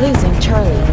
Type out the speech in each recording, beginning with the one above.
Losing Charlie.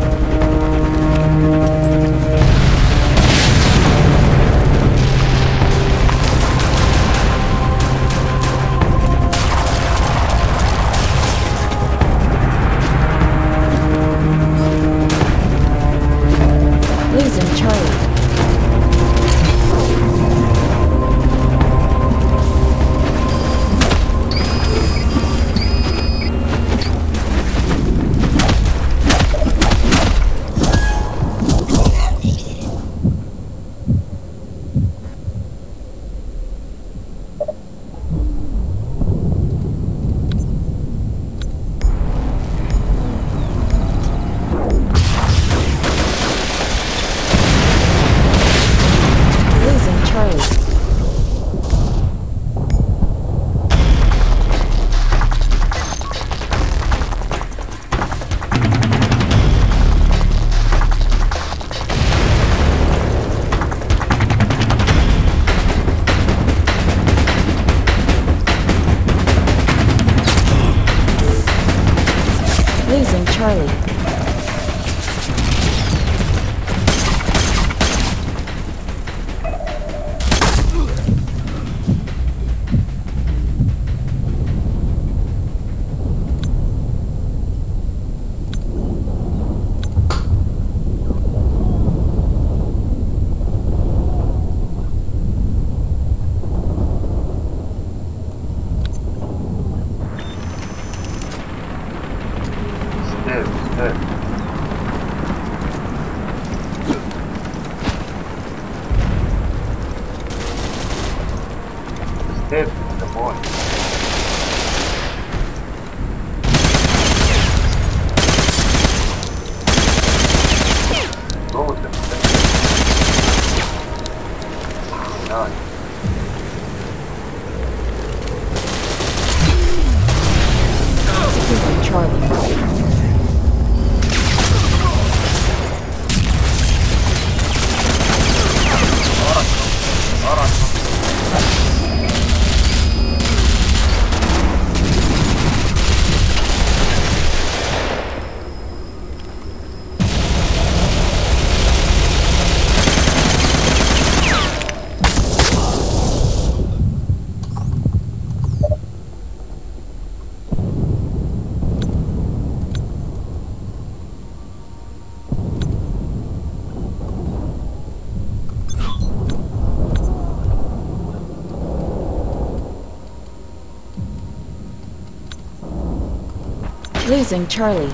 Losing Charlie.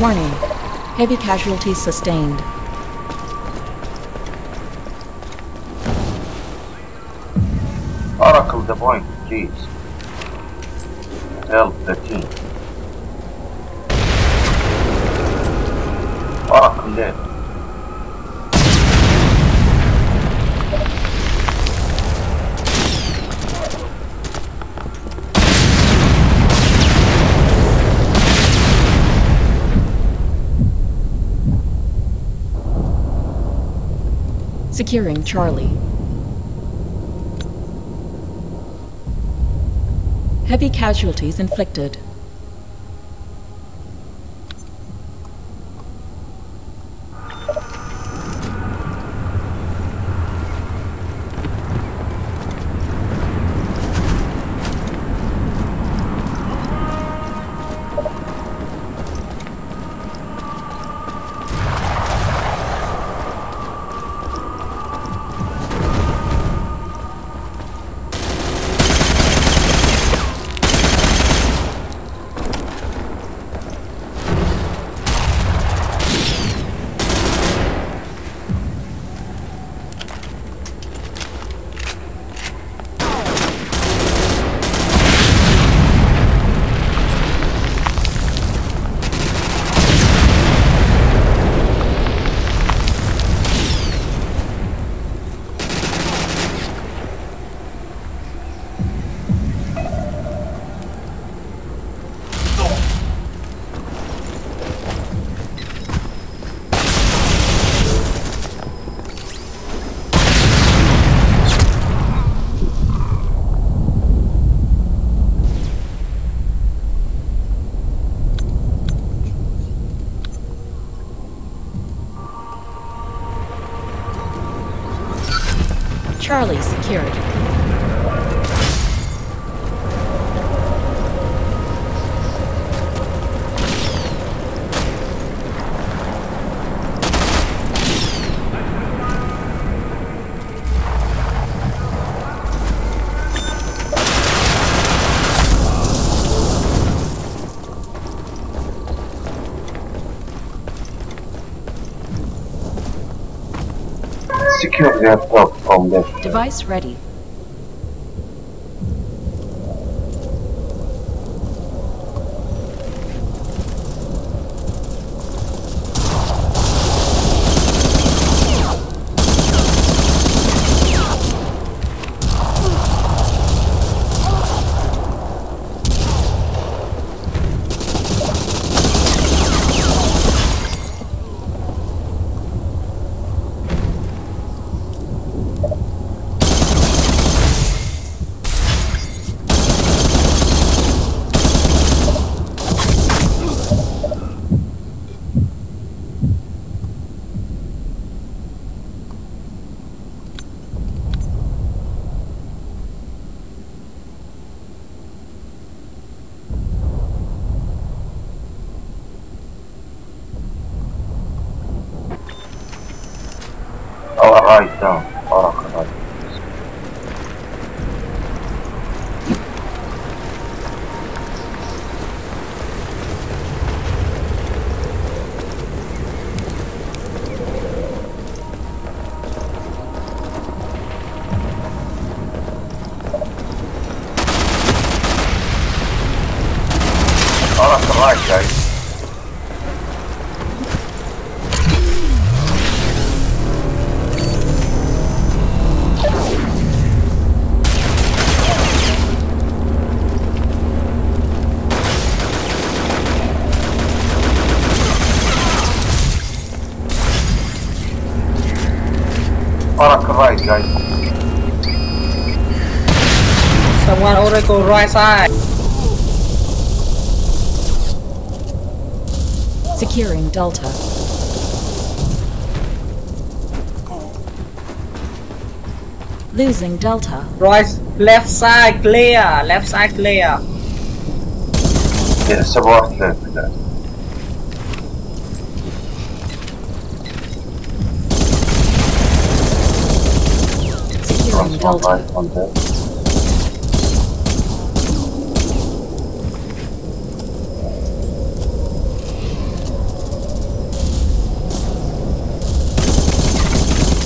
Warning. Heavy casualties sustained. Oracle the point, please. Help the team. Oracle dead. Securing Charlie. Heavy casualties inflicted. Charlie secured. Device ready. Alright Someone already go right side. Securing Delta. Losing Delta. Right, left side clear. Left side clear. Yeah, support left, guys. Securing Delta.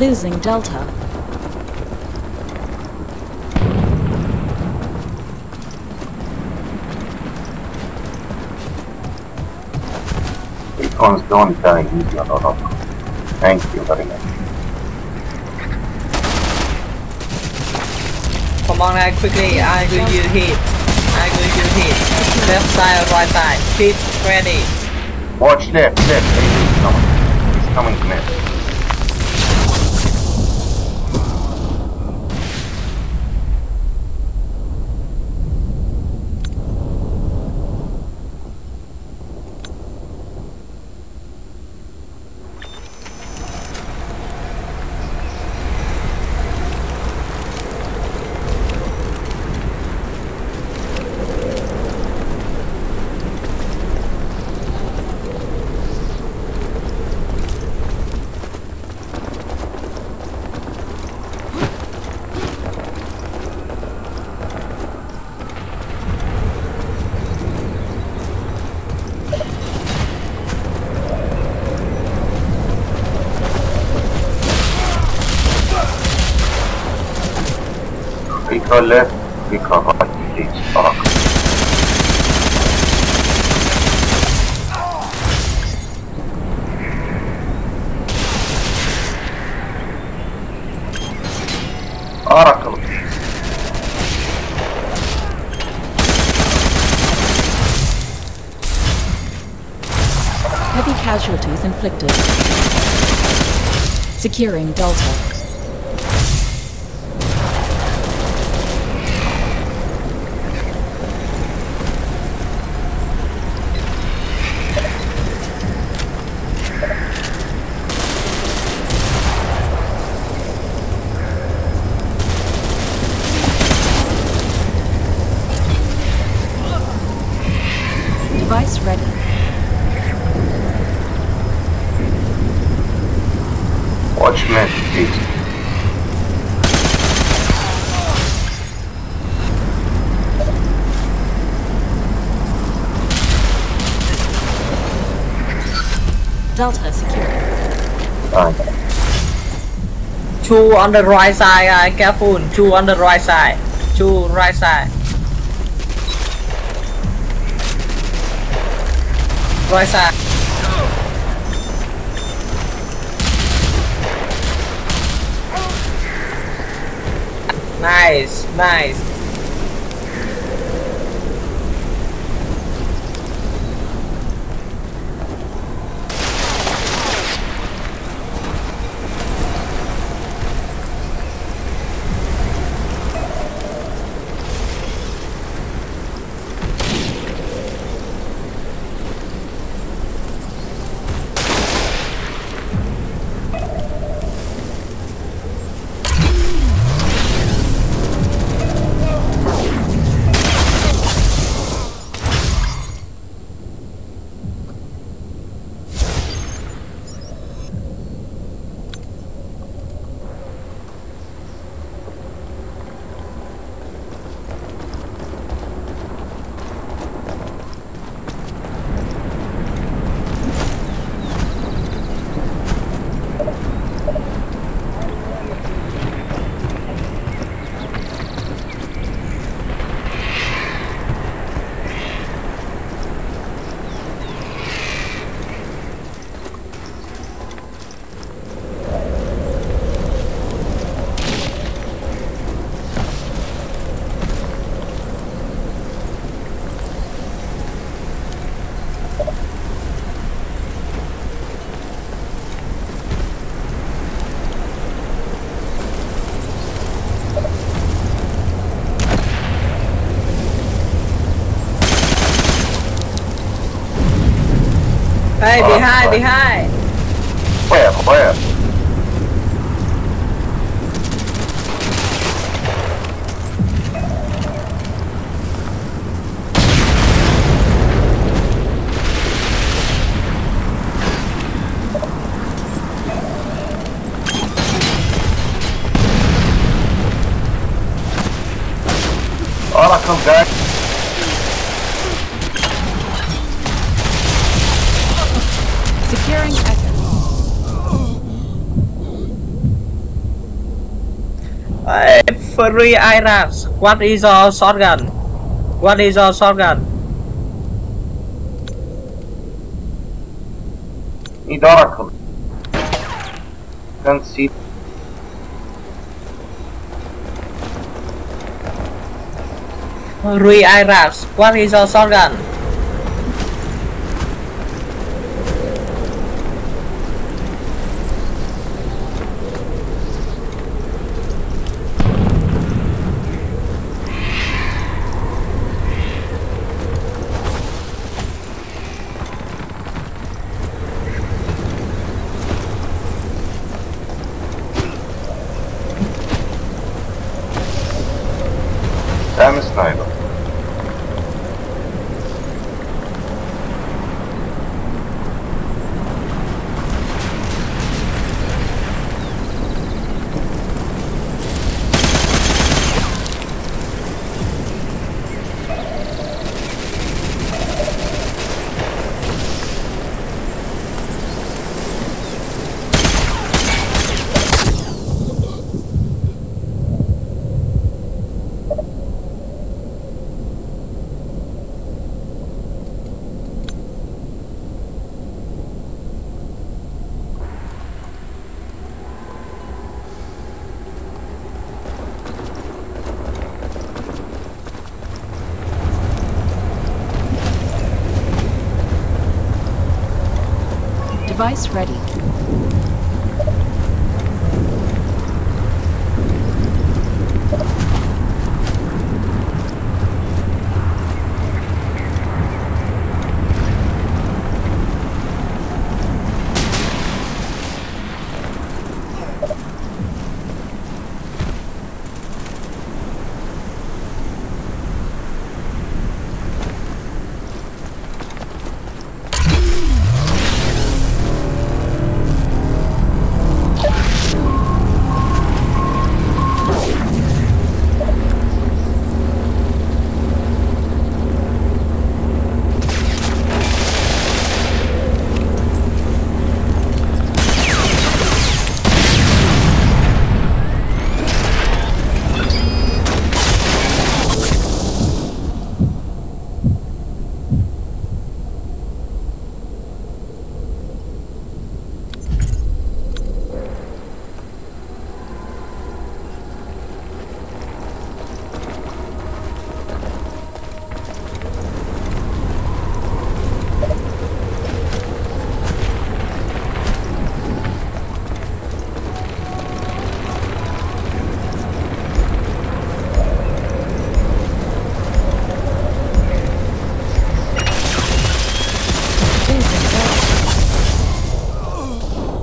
Losing Delta. Big ones don't die easy on the rock. Thank you very much. Come on, I quickly. I will use hit. I will use hit. Left side, right side. Hit ready. Watch left, left. He's coming. He's coming to Recall left, recall right, please. Alright. Oracle. Heavy casualties inflicted. Securing Delta. Device ready. Watch mid, please. Delta secure. Two on the right side, uh, careful. Two on the right side. Two right side. Right side. Nice, nice. Behind, behind. Where, where? Hey, free Irans. What is your shotgun? What is your shotgun? Need Oracle. Can't see. Free Irans. What is your shotgun? Device ready.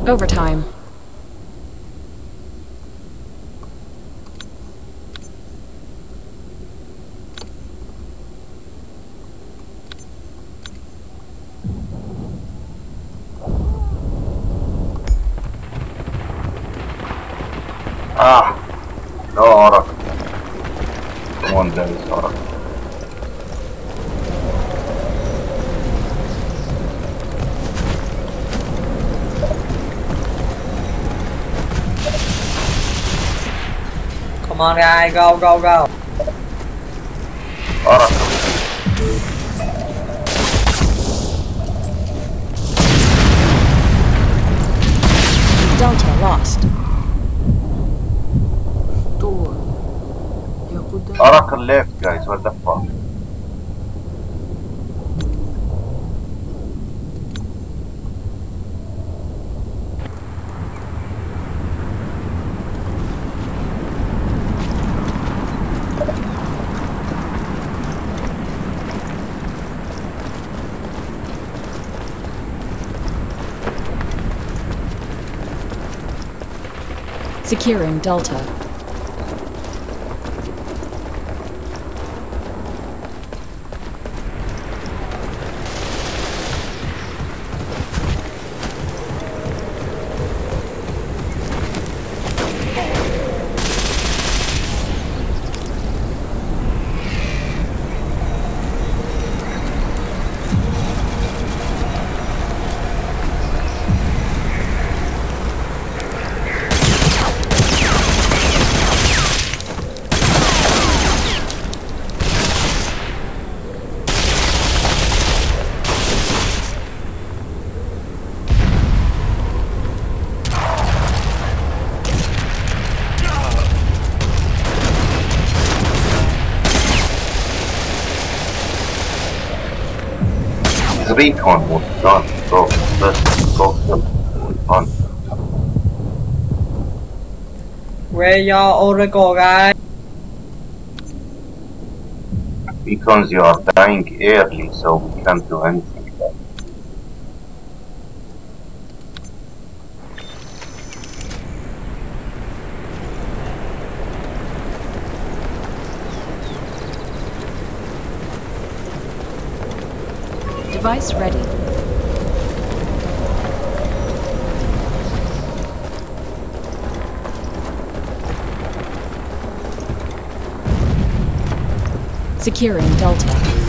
Overtime. Ah, no Oracle. Come on, Dennis, Come on, guy, go, go, go. Uh. Delta lost. Oracle left, guys. Securing Delta. Recon was done. Go. Let's go. Where y'all Oracle guys? Because you are dying early, so we can't do anything. Device ready. Securing Delta.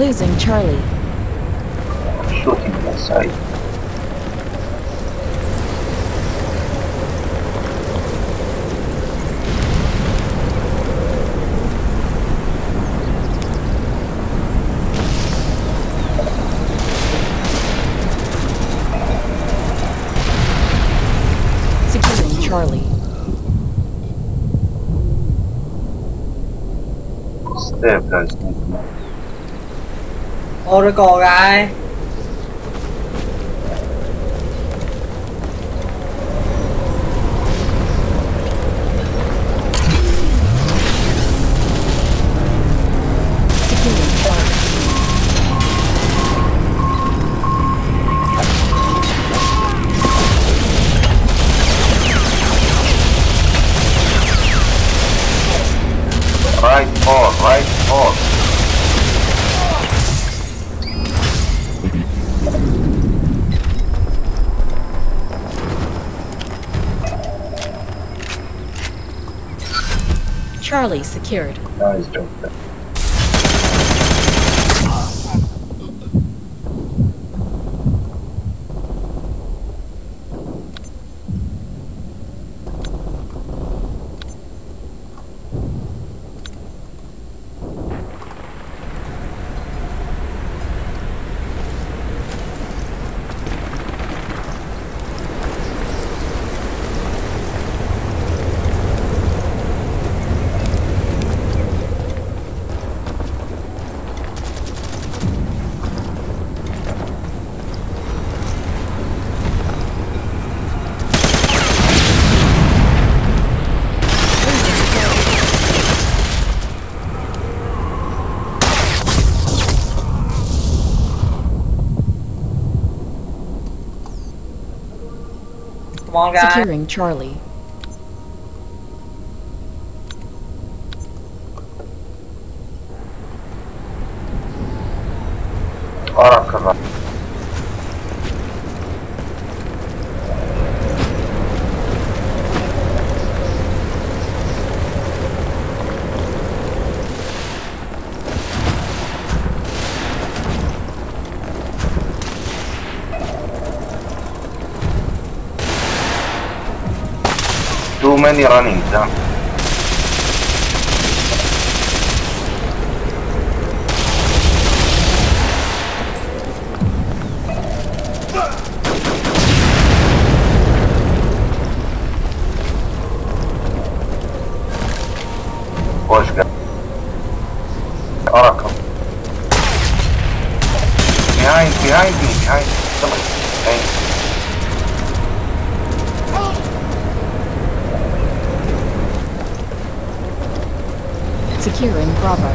Losing Charlie. Shooting the side. Securing Charlie. Step Oracle guy. Charlie secured. Securing Charlie. Oracle right. Too many running, huh? Push guy. Oracle. Behind, behind me, behind. Somebody. Behind. Securing Bravo.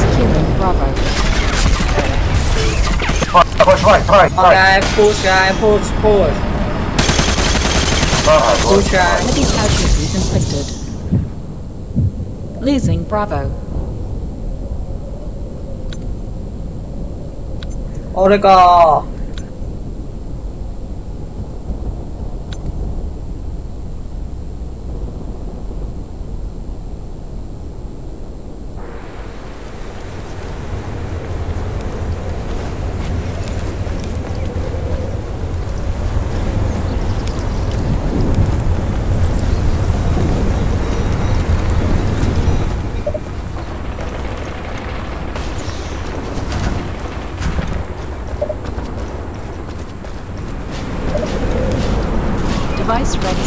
Securing Bravo. Push right, right, right. guy. Push guy. Push. Push. Right, Push push. guy. Heavy casualties inflicted. Losing Bravo. Device ready.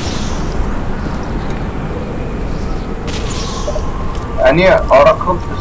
Any Oracle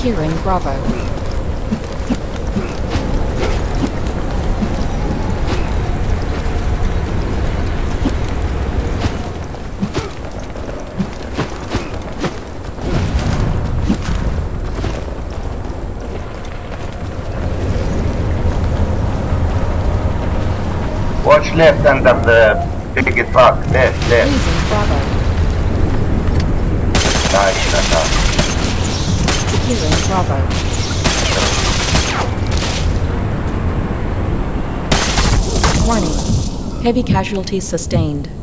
Securing Bravo. Watch left under the big truck. Left, left. Losing Bravo. Nice, Nata. Securing Bravo. Warning. Heavy casualties sustained.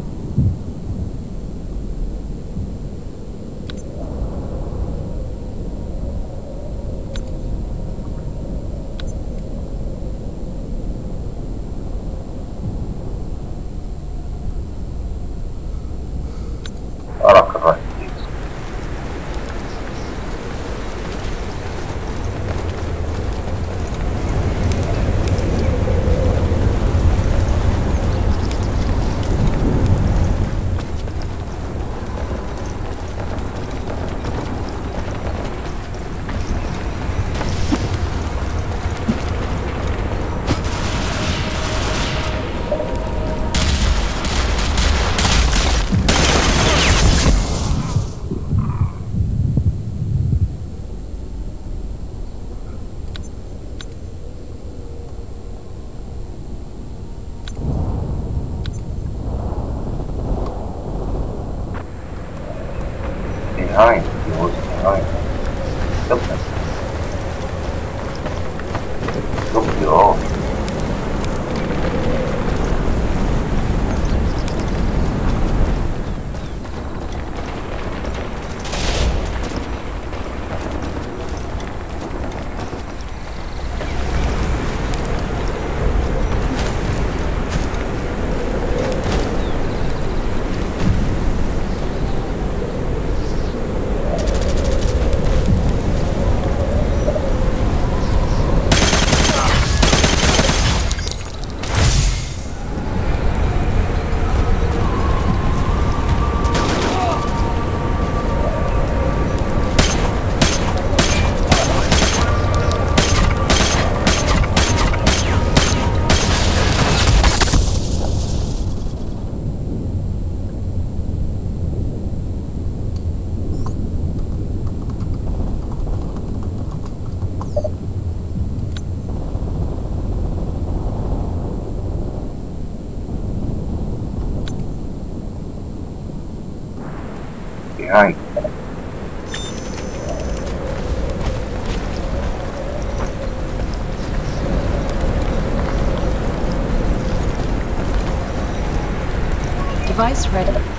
Device ready.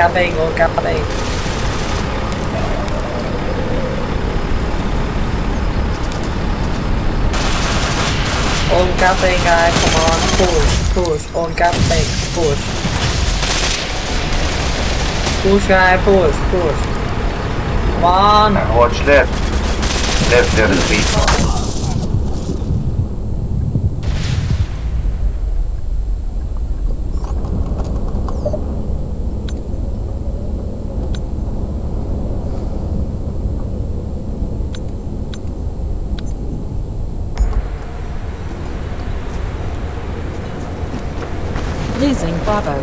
Guy on capping on capping guy, come on, push, push, on capping, push. Push guy, push, push. Come on. Watch left. Left there is people. Losing Bravo.